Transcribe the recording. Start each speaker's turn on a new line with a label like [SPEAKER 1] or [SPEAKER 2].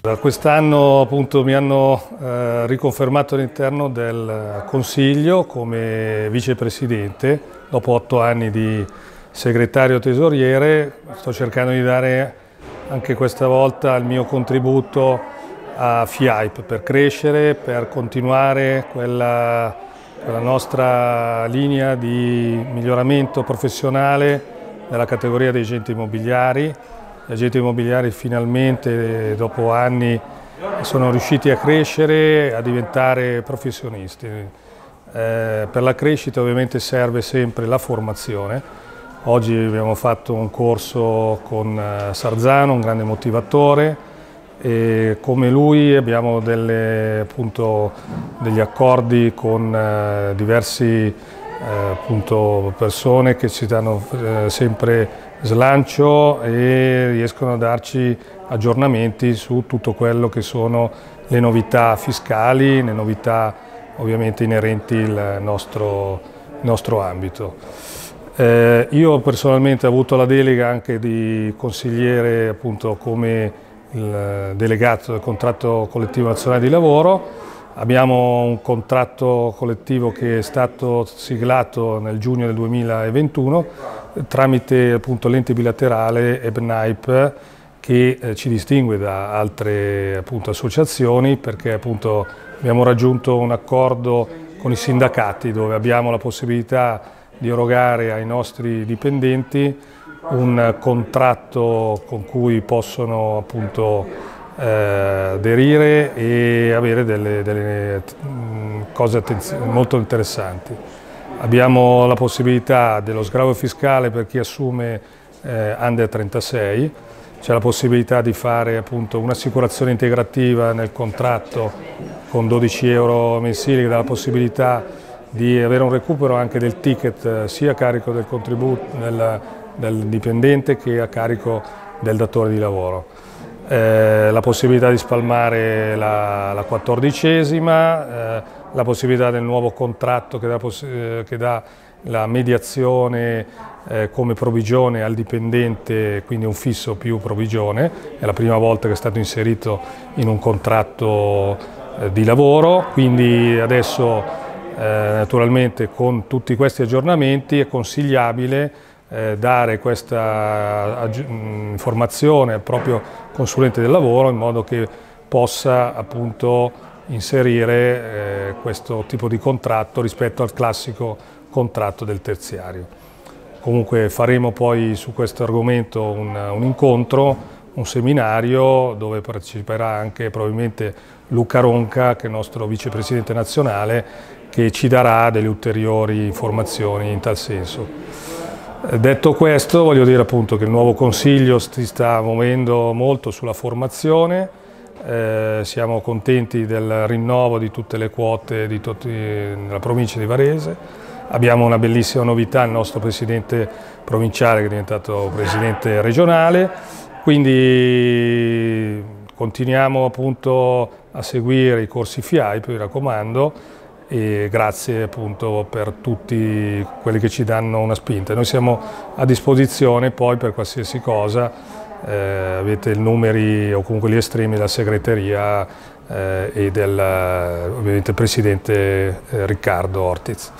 [SPEAKER 1] Quest'anno appunto mi hanno eh, riconfermato all'interno del Consiglio come vicepresidente, dopo otto anni di segretario tesoriere, sto cercando di dare anche questa volta il mio contributo a FIAIP per crescere, per continuare quella, quella nostra linea di miglioramento professionale nella categoria dei agenti immobiliari. Gli agenti immobiliari finalmente dopo anni sono riusciti a crescere, a diventare professionisti. Eh, per la crescita ovviamente serve sempre la formazione. Oggi abbiamo fatto un corso con eh, Sarzano, un grande motivatore, e come lui abbiamo delle, appunto, degli accordi con eh, diversi appunto, persone che ci danno eh, sempre slancio e riescono a darci aggiornamenti su tutto quello che sono le novità fiscali, le novità ovviamente inerenti al nostro, nostro ambito. Eh, io personalmente ho avuto la delega anche di consigliere appunto come delegato del contratto collettivo nazionale di lavoro. Abbiamo un contratto collettivo che è stato siglato nel giugno del 2021 tramite l'ente bilaterale EBNAIP che eh, ci distingue da altre appunto, associazioni perché appunto, abbiamo raggiunto un accordo con i sindacati dove abbiamo la possibilità di erogare ai nostri dipendenti un contratto con cui possono appunto eh, aderire e avere delle, delle mm, cose molto interessanti. Abbiamo la possibilità dello sgravo fiscale per chi assume eh, under 36, c'è la possibilità di fare un'assicurazione integrativa nel contratto con 12 euro mensili che dà la possibilità di avere un recupero anche del ticket eh, sia a carico del del, del dipendente che a carico del datore di lavoro. Eh, la possibilità di spalmare la, la quattordicesima, eh, la possibilità del nuovo contratto che dà, eh, che dà la mediazione eh, come provvigione al dipendente, quindi un fisso più provvigione, è la prima volta che è stato inserito in un contratto di lavoro, quindi adesso naturalmente con tutti questi aggiornamenti è consigliabile eh, dare questa informazione al proprio consulente del lavoro in modo che possa appunto inserire eh, questo tipo di contratto rispetto al classico contratto del terziario. Comunque faremo poi su questo argomento un, un incontro, un seminario dove parteciperà anche probabilmente Luca Ronca che è il nostro vicepresidente nazionale che ci darà delle ulteriori informazioni in tal senso. Detto questo, voglio dire appunto che il nuovo Consiglio si sta muovendo molto sulla formazione, eh, siamo contenti del rinnovo di tutte le quote di tutti, nella provincia di Varese, abbiamo una bellissima novità, il nostro Presidente provinciale che è diventato Presidente regionale, quindi continuiamo appunto a seguire i corsi FIAI, vi raccomando, e grazie appunto per tutti quelli che ci danno una spinta. Noi siamo a disposizione poi per qualsiasi cosa, eh, avete i numeri o comunque gli estremi della segreteria eh, e del ovviamente, presidente eh, Riccardo Ortiz.